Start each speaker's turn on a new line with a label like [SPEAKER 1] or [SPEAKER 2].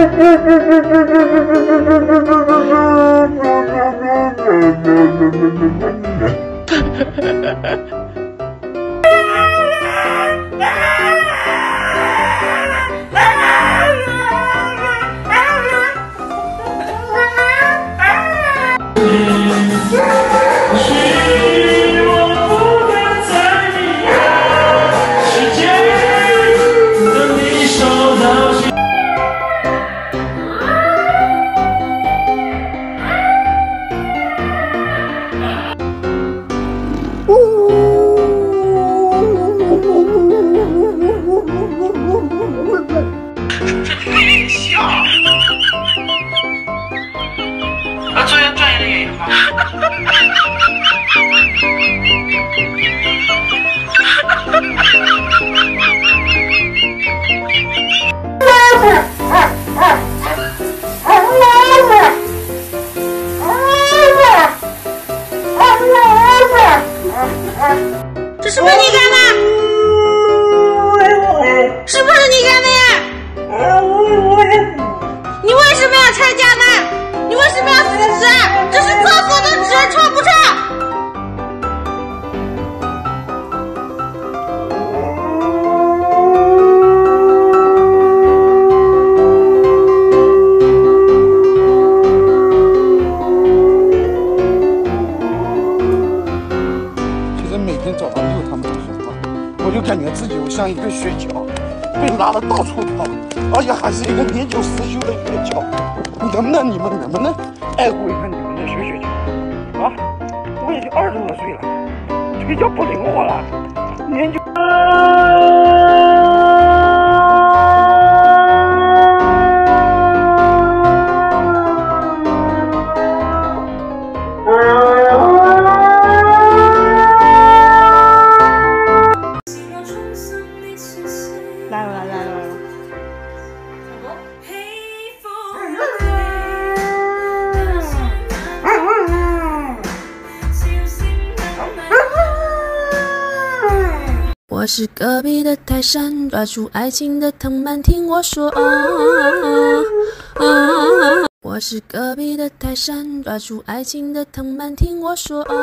[SPEAKER 1] Ha ha ha ha.
[SPEAKER 2] 是不是你干的？是不是你干的呀？你为什么要拆家呢你为什么要撕纸这是厕所的纸臭不臭
[SPEAKER 3] 其实每天早上用就感觉自己像一个雪橇，被拉的到处跑，而且还是一个年久失修的雪橇。能不能你们能不能爱护一下你们的雪雪橇啊？我已经二十多岁了，腿脚不灵活了，年久。
[SPEAKER 1] 我是隔壁的泰山，抓住爱情的藤蔓，听我说。我是隔壁的泰山，抓住爱情的藤蔓，听我说。打